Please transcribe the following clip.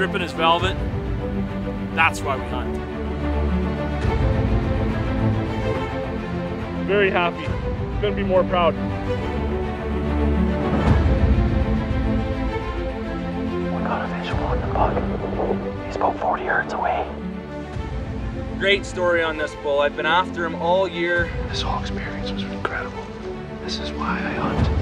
dripping as velvet. That's why we hunt. Very happy. Couldn't be more proud. We got a visual on the buck. He's about 40 yards away. Great story on this bull. I've been after him all year. This whole experience was incredible. This is why I hunt.